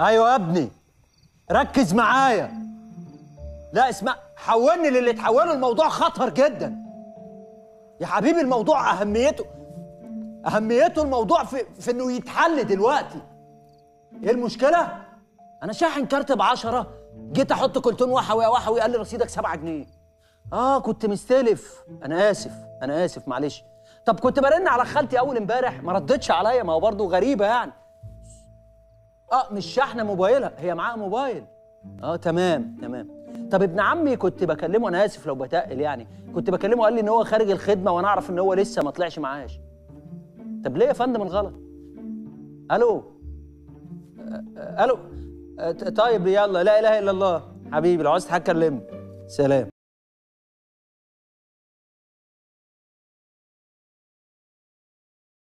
أيوه يا ابني. ركز معايا. لا اسمع حولني للي تحوله الموضوع خطر جدا. يا حبيبي الموضوع أهميته أهميته الموضوع في في إنه يتحل دلوقتي. إيه المشكلة؟ أنا شاحن كارت ب 10 جيت أحط كلتون وحوي يا وحوي قال لي رصيدك 7 جنيه. آه كنت مستلف. أنا آسف أنا آسف معلش. طب كنت برن على خالتي أول امبارح ما ردتش عليا ما هو برضه غريبة يعني. آه مش شاحنه موبايلها هي معاها موبايل. آه تمام تمام. طب ابن عمي كنت بكلمه أنا آسف لو بتقل يعني كنت بكلمه قال لي إن هو خارج الخدمة وأنا أعرف إن هو لسه ما طلعش معاش. طب ليه يا فندم الغلط؟ ألو؟ ألو؟ طيب يلا لا إله إلا الله. حبيبي لو عايز تحكي كلمني. سلام.